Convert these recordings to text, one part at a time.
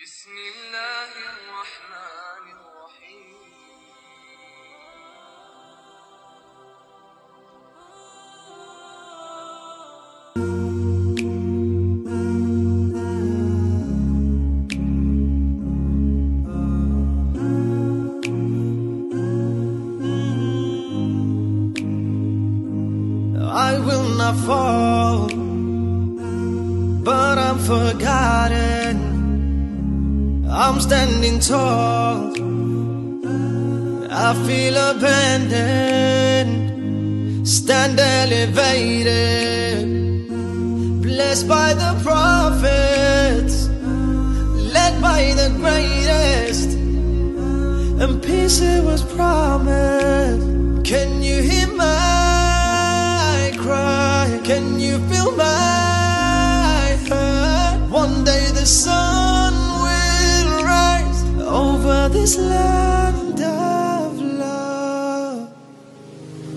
بسم الله الرحمن الرحيم I will not fall, but I'm forgotten. I'm standing tall. I feel abandoned, stand elevated, blessed by the prophets, led by the greatest, and peace it was promised.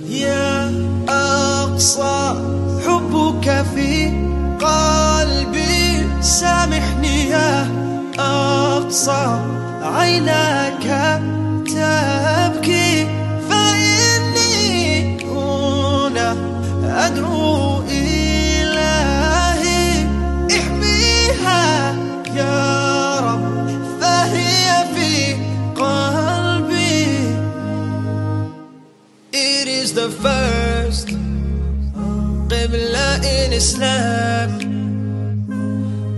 يا أقصى حبك في قلبي سامحني يا أقصى عيناك تبكي فإني هنا أدعو إلهي is the first. Qibla in Islam.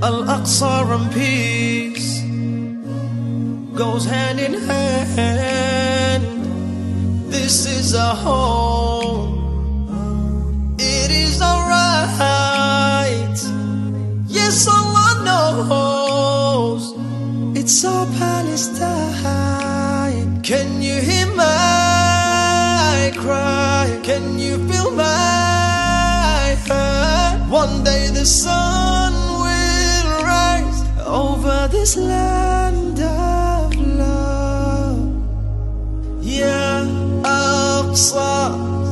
Al-Aqsa and peace. Goes hand in hand. This is a home. It is alright Yes, Allah knows. It's all Palestine. Can you hear? Can you feel my hurt? One day the sun will rise over this land of love يا أقصى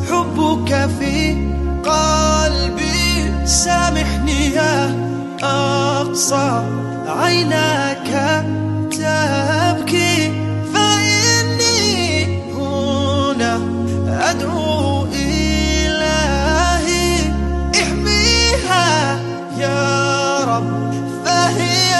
حبك في قلبي سامحني يا أقصى عيناك the hill.